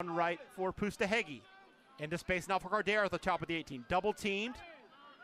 On right for Pustahegi. Into space now for Caldera at the top of the 18. Double teamed.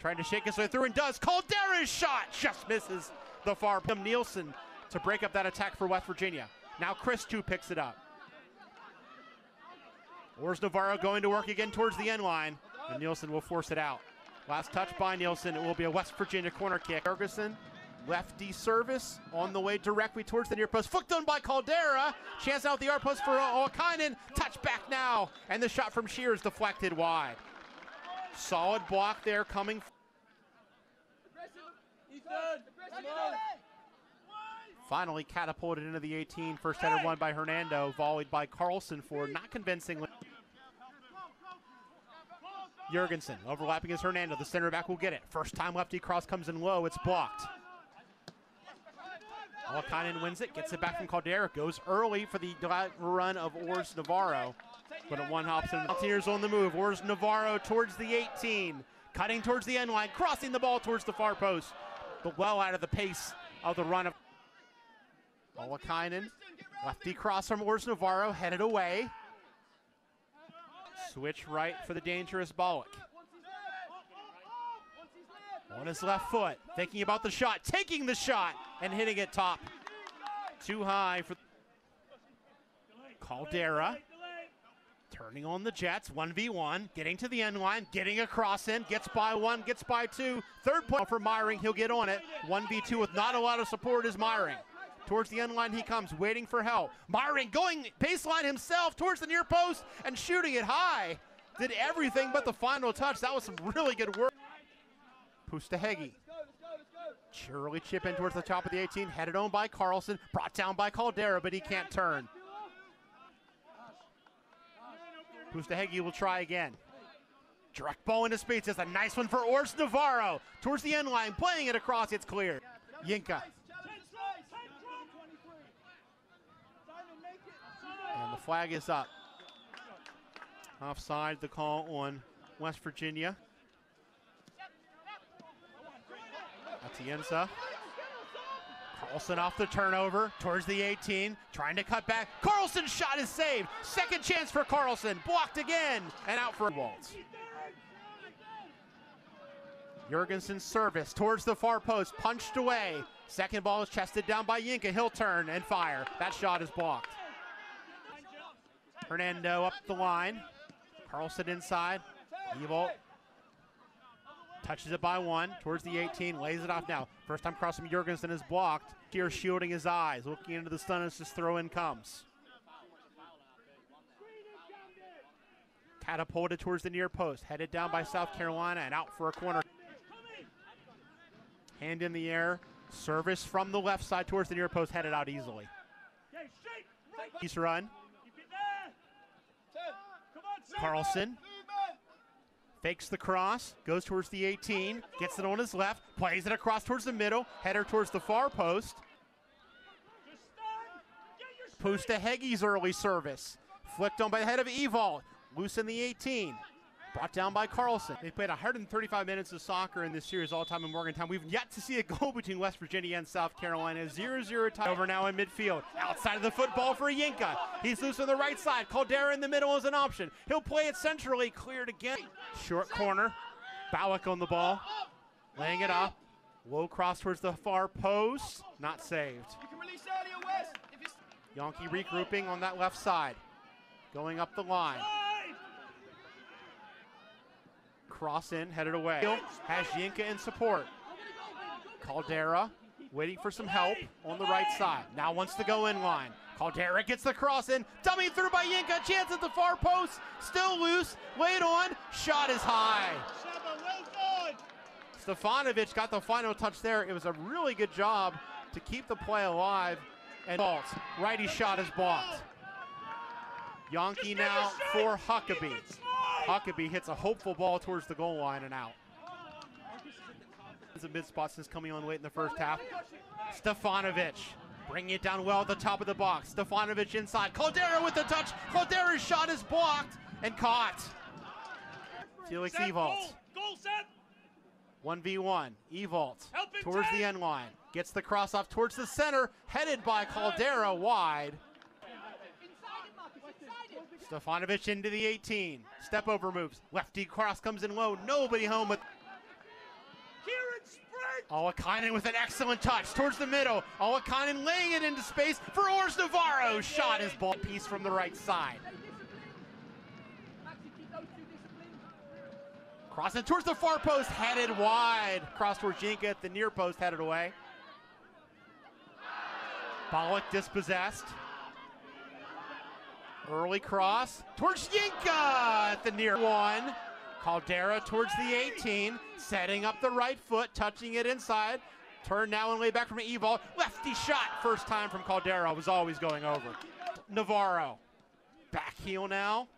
Trying to shake his way through and does. Caldera's shot just misses the far. Nielsen to break up that attack for West Virginia. Now Chris too picks it up. Ors Navarro going to work again towards the end line. And Nielsen will force it out. Last touch by Nielsen. It will be a West Virginia corner kick. Ferguson, lefty service on the way directly towards the near post. Flicked on by Caldera. Chance out the art post for Okainen. Touch back now. And the shot from Shears deflected wide. Solid block there coming. Finally catapulted into the 18. First header won by Hernando. Volleyed by Carlson for not convincingly. Jurgensen overlapping is Hernando. The center back will get it. First time lefty cross comes in low. It's blocked. Alakainen wins it, gets it back from Caldera, goes early for the run of Ors Navarro. But at one Hobson, Mountaineers on the move. Ors Navarro towards the 18, cutting towards the end line, crossing the ball towards the far post, but well out of the pace of the run of Alakainen. Lefty cross from Ors Navarro, headed away. Switch right for the dangerous Bollock. On his left foot, thinking about the shot, taking the shot, and hitting it top. Too high for Caldera. Turning on the Jets, 1v1, getting to the end line, getting a cross in, gets by one, gets by two. Third point for Myring, he'll get on it. 1v2 with not a lot of support is Myring. Towards the end line he comes, waiting for help. Myring going baseline himself towards the near post and shooting it high. Did everything but the final touch. That was some really good work. Pustahegi. Cheerily chip in towards the top of the 18, headed on by Carlson, brought down by Caldera, but he can't turn. Pustahegi will try again. Direct ball into space. It's a nice one for Ors Navarro. Towards the end line, playing it across, it's clear. Yinka And the flag is up. Offside, the call on West Virginia. Atienza. Carlson off the turnover towards the 18, trying to cut back. Carlson's shot is saved. Second chance for Carlson, blocked again, and out for Waltz. Jurgensen's service towards the far post, punched away. Second ball is chested down by Yinka. He'll turn and fire. That shot is blocked. Hernando up the line. Carlson inside. Evil touches it by one towards the 18, lays it off now. First time crossing Jurgensen is blocked. Here shielding his eyes, looking into the sun as this throw in comes. Catapulted towards the near post, headed down by South Carolina and out for a corner. Hand in the air, service from the left side towards the near post, headed out easily. He's run. Carlson fakes the cross, goes towards the 18, gets it on his left, plays it across towards the middle, header towards the far post. Pustahegi's early service, flicked on by the head of Evald, loose in the 18. Brought down by Carlson. They played 135 minutes of soccer in this series all time in Morgantown. We've yet to see a goal between West Virginia and South Carolina. 0-0 tie over now in midfield. Outside of the football for Yinka. He's loose on the right side. Caldera in the middle is an option. He'll play it centrally. Cleared again. Short corner. Ballack on the ball. Laying it up. Low cross towards the far post. Not saved. Yonke regrouping on that left side. Going up the line. Cross in, headed away. Has Yinka in support. Caldera waiting for some help on the right side. Now wants to go in line. Caldera gets the cross in. Dummy through by Yinka. Chance at the far post. Still loose. Laid on. Shot is high. Stefanovic got the final touch there. It was a really good job to keep the play alive. And Alt, righty shot is blocked. Yonke now for Huckabee. Huckabee hits a hopeful ball towards the goal line and out. It's a mid spot since coming on late in the first half. Stefanovic bringing it down well at the top of the box. Stefanovic inside. Caldera with the touch. Caldera's shot is blocked and caught. Felix Evault. Goal set. 1v1. Evault towards the end line. Gets the cross off towards the center. Headed by Caldera wide. Stefanovic into the 18. Step over moves. Lefty cross comes in low. Nobody home with. Awakainen with an excellent touch towards the middle. Awakainen laying it into space for Ors Navarro. Shot his ball piece from the right side. Crossing towards the far post, headed wide. Cross towards Jinka at the near post, headed away. Pollock dispossessed. Early cross towards Yinka at the near one. Caldera towards the 18, setting up the right foot, touching it inside. Turn now and lay back from Evil. Lefty shot, first time from Caldera, was always going over. Navarro, back heel now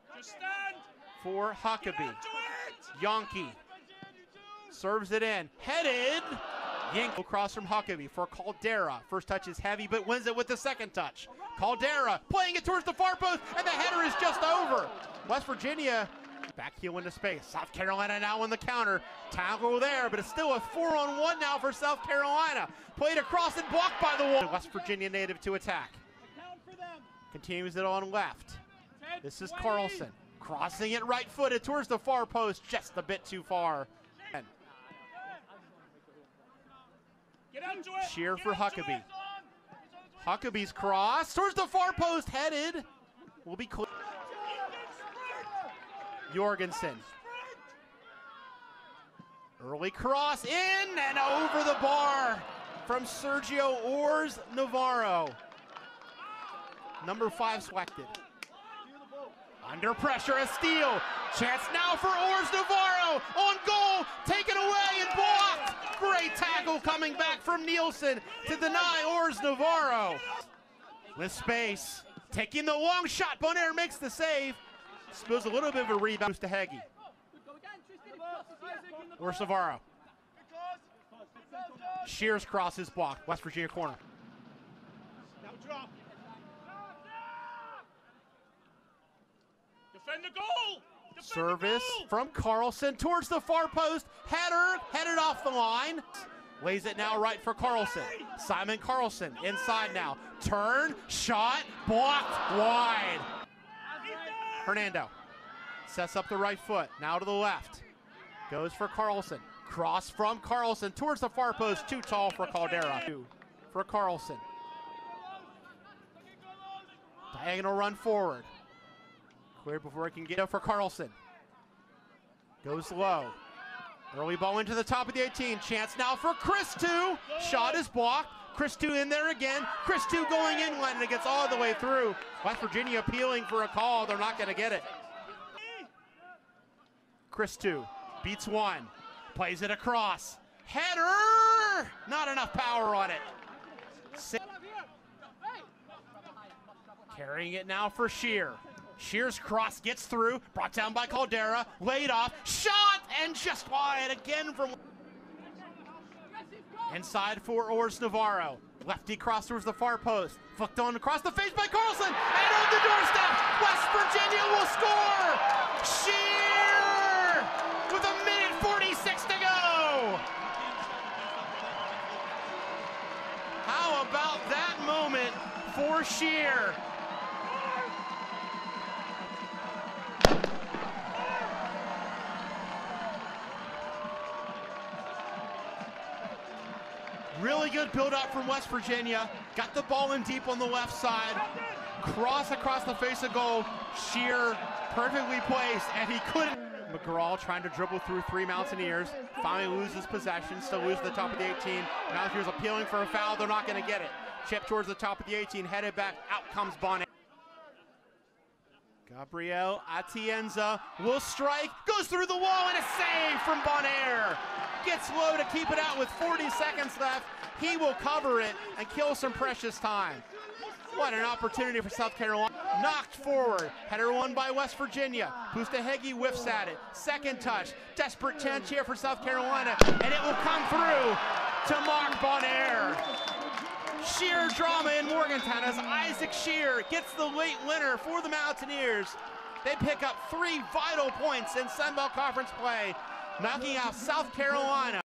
for Huckabee. Yonke serves it in, headed. Yank across from Huckabee for Caldera. First touch is heavy, but wins it with the second touch. Caldera playing it towards the far post, and the header is just over. West Virginia back heel into space. South Carolina now on the counter. Tackle there, but it's still a four on one now for South Carolina. Played across and blocked by the wall. West Virginia native to attack. Continues it on left. This is Carlson. Crossing it right footed towards the far post, just a bit too far. Shear for Huckabee. Huckabee's cross towards the far post, headed. Will be clear. Jorgensen. Early cross in and over the bar from Sergio Ors Navarro. Number five selected. Under pressure, a steal. Chance now for Ors Navarro. On goal, taken away and blocked. Great tackle coming back from Nielsen to deny Ors Navarro. With space, taking the long shot. Bonaire makes the save. Spills a little bit of a rebound to Heggie. Ors Navarro. Shears crosses block. West Virginia corner. Now drop. Defend the goal. Defend Service the goal. from Carlson towards the far post. Header headed off the line. Lays it now right for Carlson. Simon Carlson inside now. Turn, shot, blocked wide. Hernando sets up the right foot. Now to the left. Goes for Carlson. Cross from Carlson towards the far post. Too tall for Caldera. For Carlson. Diagonal run forward. Clear before it can get up for Carlson. Goes low. Early ball into the top of the 18. Chance now for Chris 2. Shot is blocked. Chris 2 in there again. Chris 2 going inland and it gets all the way through. West Virginia appealing for a call. They're not going to get it. Chris 2 beats one. Plays it across. Header! Not enough power on it. Carrying it now for Shear. Shear's cross gets through, brought down by Caldera, laid off, shot, and just wide again from inside for Ors Navarro. Lefty cross towards the far post, flicked on across the face by Carlson, and on the doorstep, West Virginia will score. Shear with a minute 46 to go. How about that moment for Shear? Good build up from West Virginia. Got the ball in deep on the left side. Cross across the face of goal. Sheer perfectly placed, and he couldn't. McGraw trying to dribble through three Mountaineers. Finally loses possession. Still loses the top of the 18. Mountaineers appealing for a foul. They're not going to get it. Chip towards the top of the 18. Headed back. Out comes Bonnet. Gabriel Atienza will strike, goes through the wall, and a save from Bonaire. Gets low to keep it out with 40 seconds left. He will cover it and kill some precious time. What an opportunity for South Carolina. Knocked forward. Header won by West Virginia. Pustahegi whiffs at it. Second touch. Desperate chance here for South Carolina, and it will come through to Mark Bonaire. Sheer drama in Morgantown as Isaac Sheer gets the late winner for the Mountaineers. They pick up three vital points in Sun Belt Conference play, knocking out South Carolina.